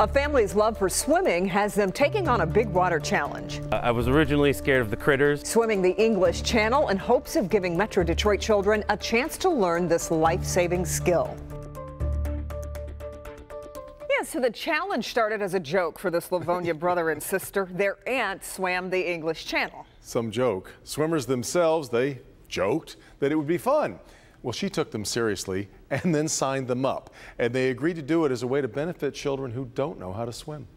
A family's love for swimming has them taking on a big water challenge. Uh, I was originally scared of the critters. Swimming the English Channel in hopes of giving Metro Detroit children a chance to learn this life-saving skill. Yeah, so the challenge started as a joke for this Livonia brother and sister. Their aunt swam the English Channel. Some joke. Swimmers themselves, they joked that it would be fun. Well, she took them seriously and then signed them up. And they agreed to do it as a way to benefit children who don't know how to swim.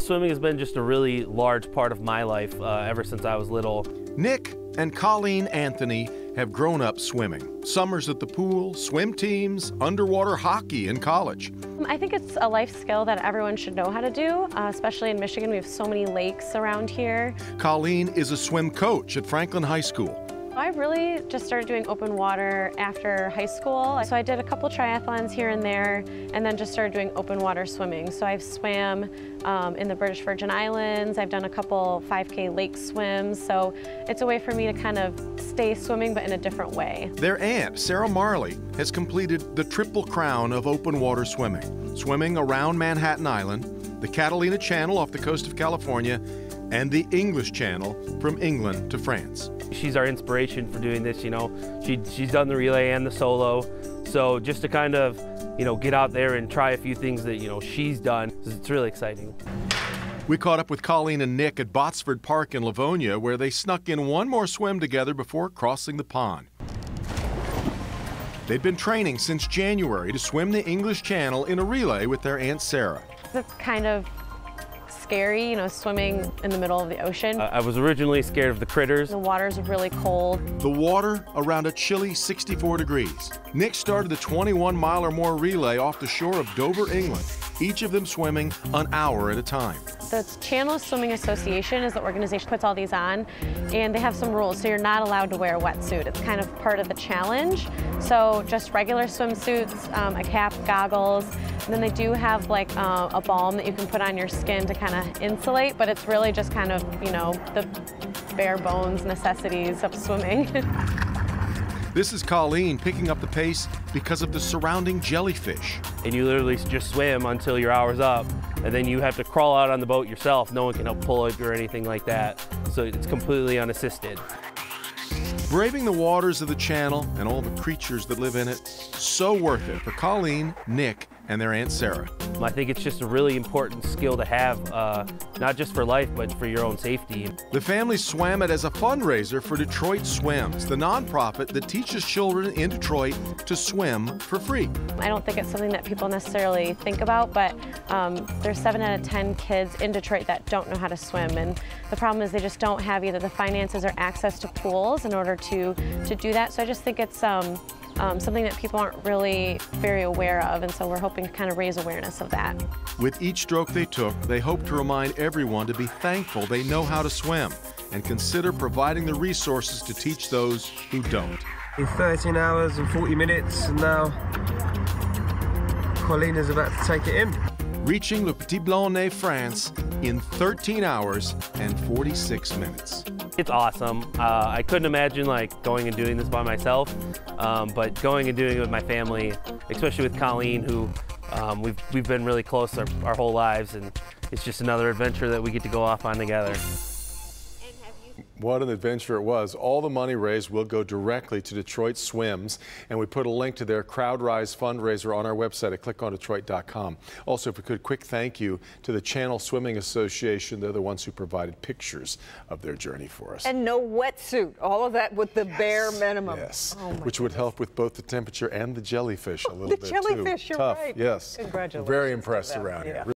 Swimming has been just a really large part of my life uh, ever since I was little. Nick and Colleen Anthony have grown up swimming. Summers at the pool, swim teams, underwater hockey in college. I think it's a life skill that everyone should know how to do, uh, especially in Michigan. We have so many lakes around here. Colleen is a swim coach at Franklin High School. I really just started doing open water after high school. So I did a couple triathlons here and there and then just started doing open water swimming. So I've swam um, in the British Virgin Islands. I've done a couple 5K lake swims. So it's a way for me to kind of stay swimming but in a different way. Their aunt, Sarah Marley, has completed the triple crown of open water swimming. Swimming around Manhattan Island, the Catalina Channel off the coast of California, and the English Channel from England to France. She's our inspiration for doing this, you know. She, she's done the relay and the solo. So just to kind of, you know, get out there and try a few things that, you know, she's done, it's really exciting. We caught up with Colleen and Nick at Botsford Park in Livonia, where they snuck in one more swim together before crossing the pond. They've been training since January to swim the English Channel in a relay with their Aunt Sarah. It's kind of scary, you know, swimming in the middle of the ocean. I was originally scared of the critters. The water's really cold. The water around a chilly 64 degrees. Nick started the 21 mile or more relay off the shore of Dover, England, each of them swimming an hour at a time. The Channel Swimming Association is the organization that puts all these on, and they have some rules, so you're not allowed to wear a wetsuit. It's kind of part of the challenge. So just regular swimsuits, um, a cap, goggles, and then they do have like uh, a balm that you can put on your skin to kind of insulate, but it's really just kind of, you know, the bare bones necessities of swimming. This is Colleen picking up the pace because of the surrounding jellyfish. And you literally just swim until your hour's up, and then you have to crawl out on the boat yourself. No one can help pull it or anything like that. So it's completely unassisted. Braving the waters of the channel and all the creatures that live in it, so worth it for Colleen, Nick, and their Aunt Sarah. I think it's just a really important skill to have, uh, not just for life, but for your own safety. The family swam it as a fundraiser for Detroit Swims, the nonprofit that teaches children in Detroit to swim for free. I don't think it's something that people necessarily think about, but um, there's seven out of 10 kids in Detroit that don't know how to swim. And the problem is they just don't have either the finances or access to pools in order to, to do that. So I just think it's um, um, something that people aren't really very aware of, and so we're hoping to kind of raise awareness of that. With each stroke they took, they hope to remind everyone to be thankful they know how to swim and consider providing the resources to teach those who don't. In 13 hours and 40 minutes, and now Colleen is about to take it in. Reaching Le Petit Blanc France in 13 hours and 46 minutes. It's awesome. Uh, I couldn't imagine like going and doing this by myself, um, but going and doing it with my family, especially with Colleen, who um, we've we've been really close our, our whole lives, and it's just another adventure that we get to go off on together. What an adventure it was. All the money raised will go directly to Detroit Swims, and we put a link to their CrowdRise fundraiser on our website at clickondetroit.com. Also, if we could, quick thank you to the Channel Swimming Association. They're the ones who provided pictures of their journey for us. And no wetsuit. All of that with the yes. bare minimum. Yes, oh which would help with both the temperature and the jellyfish a oh, little the bit jellyfish, too. you're Tough. right. Yes. Congratulations. Very impressed around yeah. here.